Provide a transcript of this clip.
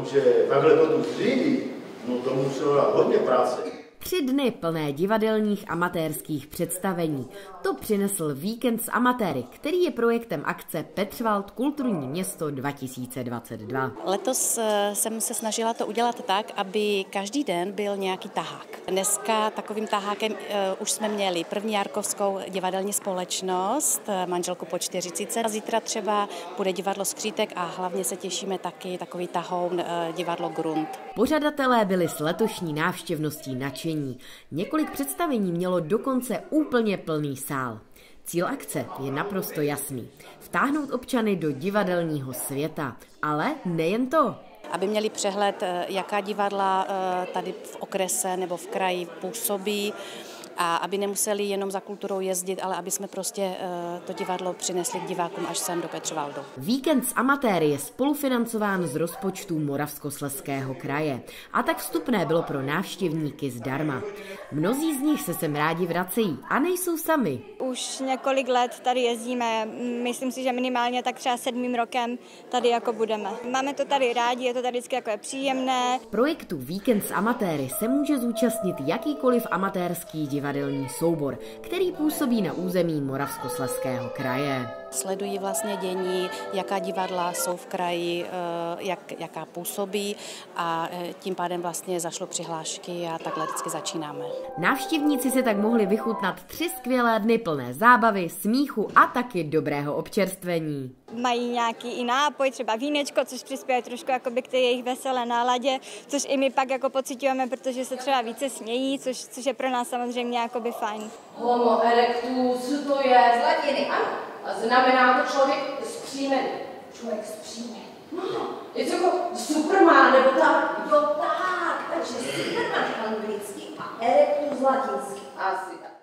Jenomže takhle to tu zřídit, no to muselo dát hodně práce. Tři dny plné divadelních amatérských představení. To přinesl Víkend s amatéry, který je projektem akce Petřvald Kulturní město 2022. Letos eh, jsem se snažila to udělat tak, aby každý den byl nějaký tahák. Dneska takovým tahákem uh, už jsme měli první Jarkovskou divadelní společnost, eh, manželku po 40. A zítra třeba bude divadlo Skřítek a hlavně se těšíme taky takový tahoun divadlo Grunt. Pořadatelé byli s letošní návštěvností nadšení. Několik představení mělo dokonce úplně plný sál. Cíl akce je naprosto jasný. Vtáhnout občany do divadelního světa. Ale nejen to aby měli přehled, jaká divadla tady v okrese nebo v kraji působí, a aby nemuseli jenom za kulturou jezdit, ale aby jsme prostě eh, to divadlo přinesli k divákům až sem do Petřovaldu. Víkend s amatéry je spolufinancován z rozpočtu Moravskosleského kraje a tak vstupné bylo pro návštěvníky zdarma. Mnozí z nich se sem rádi vracejí a nejsou sami. Už několik let tady jezdíme, myslím si, že minimálně tak třeba sedmým rokem tady jako budeme. Máme to tady rádi, je to tady vždycky jako je příjemné. Projektu Víkend s amatéry se může zúčastnit jakýkoliv amatérský divadlo divadelní soubor, který působí na území Moravskoslezského kraje. Sledují vlastně dění, jaká divadla jsou v kraji, eh, jak, jaká působí a eh, tím pádem vlastně zašlo přihlášky a takhle vždycky začínáme. Návštěvníci si tak mohli vychutnat tři skvělé dny plné zábavy, smíchu a taky dobrého občerstvení. Mají nějaký i nápoj, třeba vínečko, což přispěje trošku jakoby k té jejich veselé náladě, což i my pak jako pocitujeme, protože se třeba více smějí, což, což je pro nás samozřejmě jakoby fajn. Homo erectus, to je z latiny, ano. Znamená to člověk zpříjmený. Člověk zpříjmený. No, je to jako Superman, nebo tak. Jo, tak, takže Superman anglicky a erectus latinsky. Asi tak.